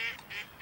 Mm-hmm.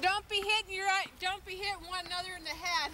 Don't be hitting your right don't be hitting one another in the head.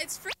It's free.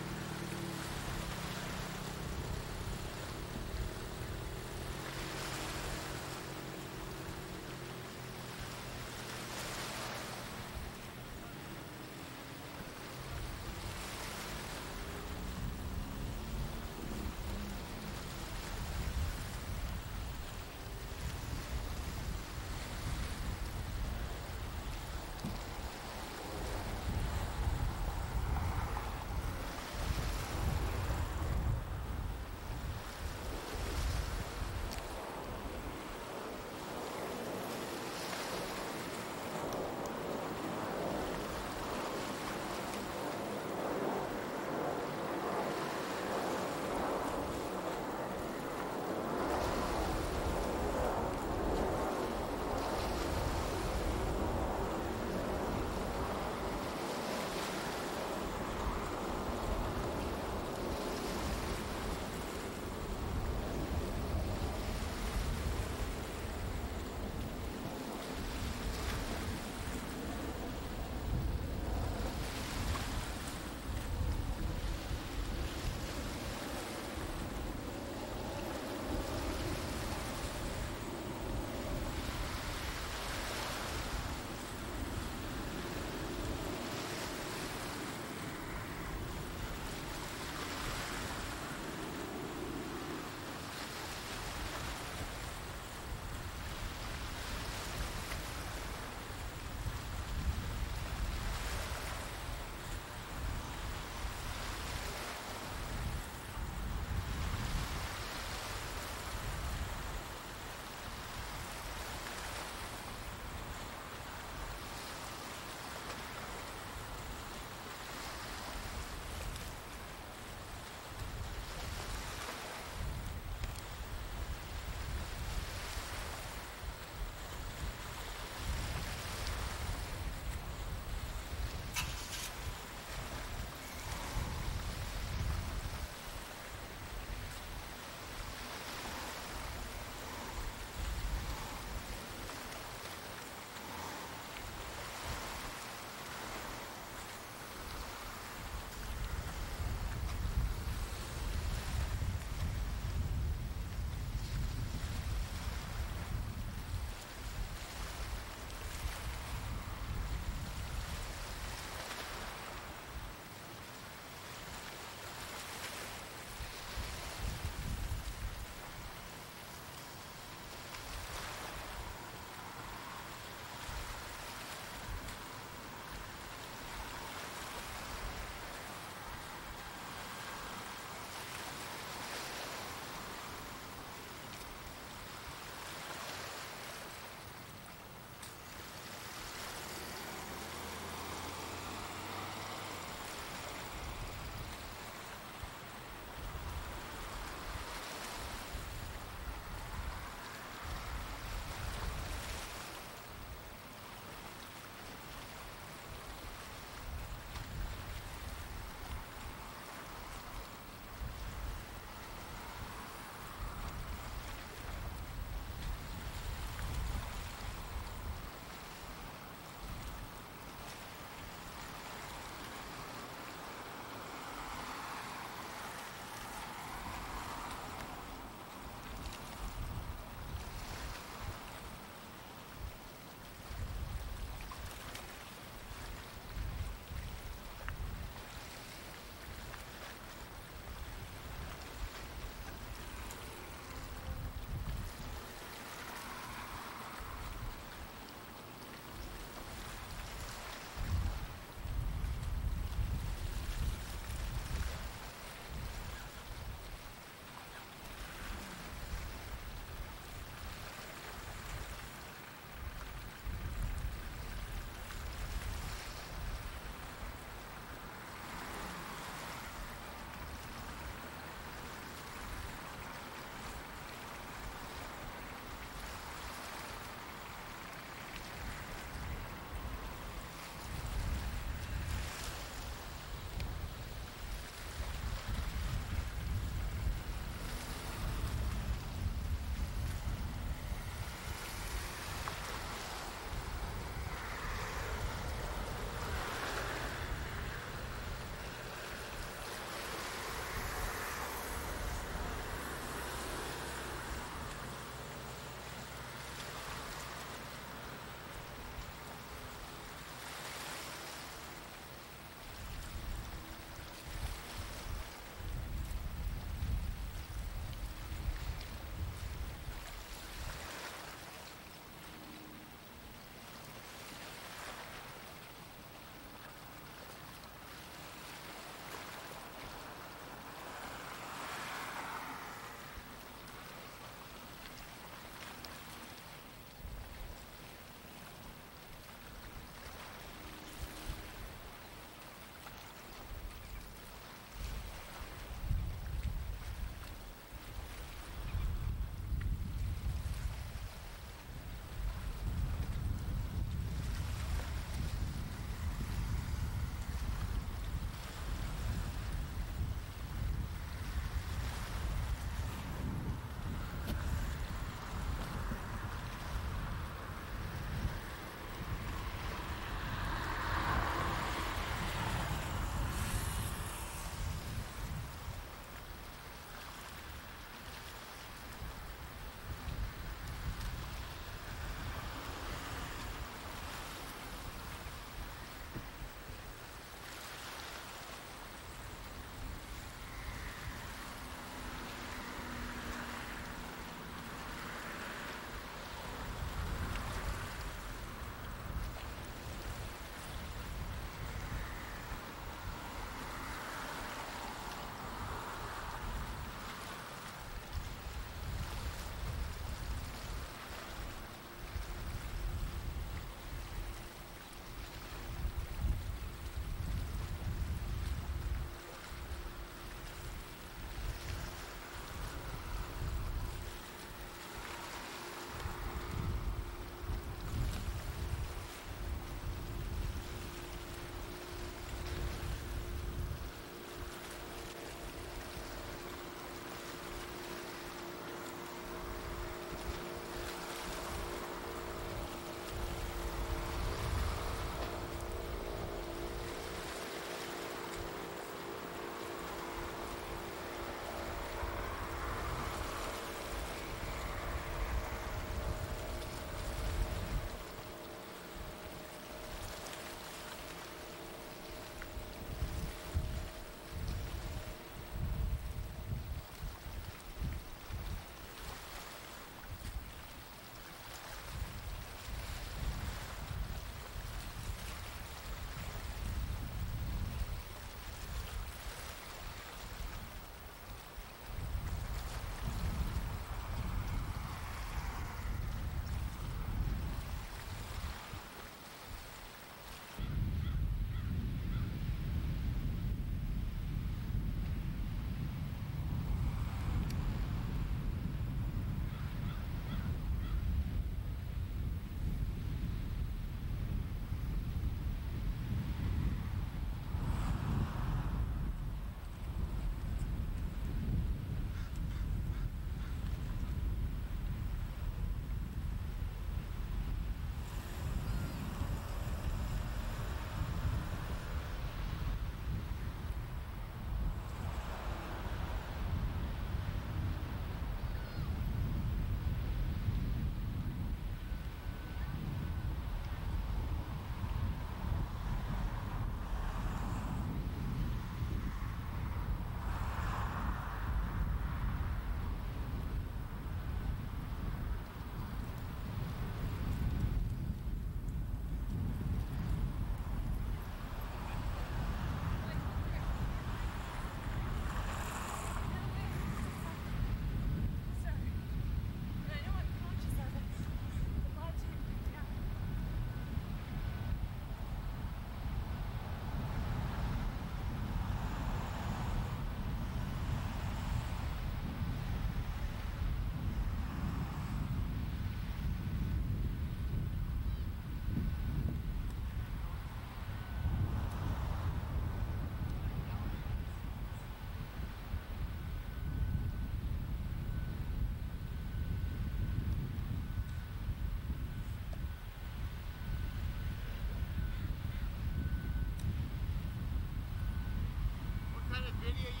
Video